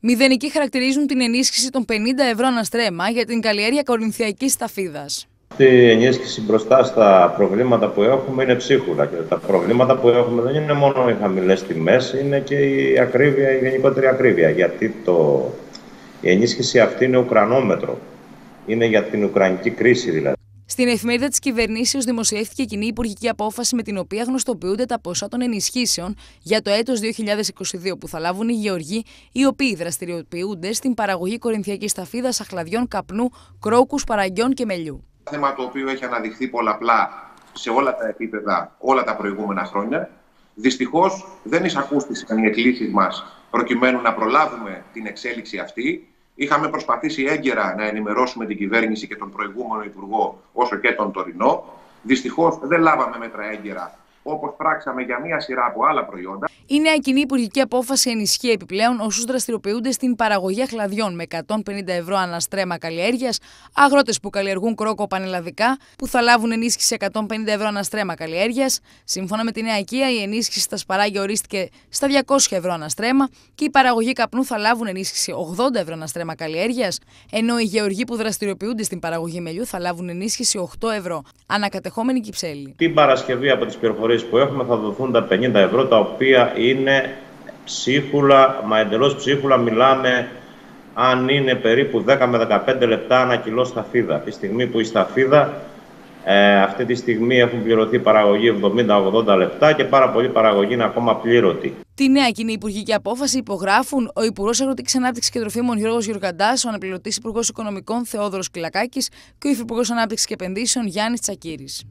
Μηδενικοί χαρακτηρίζουν την ενίσχυση των 50 ευρώ αναστρέμα για την καλλιέργεια κορινθιακής σταφίδας. Αυτή η ενίσχυση μπροστά στα προβλήματα που έχουμε είναι ψίχουλα. Και τα προβλήματα που έχουμε δεν είναι μόνο οι χαμηλές τιμές, είναι και η ακρίβεια, η γενικότερη ακρίβεια. Γιατί το... η ενίσχυση αυτή είναι ουκρανόμετρο. Είναι για την Ουκρανική κρίση δηλαδή. Στην εφημερίδα της κυβερνήσεως δημοσιεύτηκε κοινή υπουργική απόφαση με την οποία γνωστοποιούνται τα ποσά των ενισχύσεων για το έτος 2022 που θα λάβουν οι γεωργοί οι οποίοι δραστηριοποιούνται στην παραγωγή κορινθιακής ταφίδα, αχλαδιών, καπνού, κρόκους, παραγγιών και μελιού. Θέμα το οποίο έχει αναδειχθεί πολλαπλά σε όλα τα επίπεδα όλα τα προηγούμενα χρόνια. Δυστυχώς δεν εισακούστησαν οι εκκλήσει μας προκειμένου να προλάβουμε την εξέλιξη αυτή Είχαμε προσπαθήσει έγκαιρα να ενημερώσουμε την κυβέρνηση και τον προηγούμενο Υπουργό, όσο και τον τωρινό. Δυστυχώς δεν λάβαμε μέτρα έγκαιρα όπως πράξαμε για μία σειρά από άλλα προϊόντα. Η νέα κοινή υπουργική απόφαση ενισχύει επιπλέον όσους δραστηριοποιούνται στην παραγωγή αχλαδιών με 150 ευρώ αναστρέμα καλλιέργειας, αγρότες που καλλιεργούν κρόκο πανελλαδικά που θα λάβουν ενίσχυση 150 ευρώ αναστρέμα καλλιέργειας. Σύμφωνα με τη νέα οικία, η ενίσχυση στα σπαράγια ορίστηκε στα 200 ευρώ αναστρέμα και οι παραγωγοί καπνού θα λάβουν ενίσχυση 80 ευρώ αναστρέμα καλλιέργειας, ενώ οι γεωργοί που δραστηριοποιούνται στην παραγωγή μελιού θα λάβουν ενίσχυση 8 ευρώ. Ανακατεχόμενη κυψέλη. Την Παρασκευή από τις πληροφορίες που έχουμε θα δοθούν τα 50 ευρώ, τα οποία είναι ψίχουλα, μα εντελώς ψίχουλα μιλάμε αν είναι περίπου 10 με 15 λεπτά ένα κιλό σταφίδα. Τη στιγμή που η σταφίδα ε, αυτή τη στιγμή έχουν πληρωθεί παραγωγή 70-80 λεπτά και πάρα πολλή παραγωγή είναι ακόμα πλήρωτη. Τη νέα κοινή υπουργική απόφαση υπογράφουν ο Υπουργός Αγροτικής Ανάπτυξης και Τροφίμων Γιώργος Γιουργαντά, ο Αναπληρωτής Υπουργός Οικονομικών Θεόδωρος Κυλακάκη και ο Υφυπουργός Ανάπτυξης και Επενδύσεων Γιάννης Τσακύρης.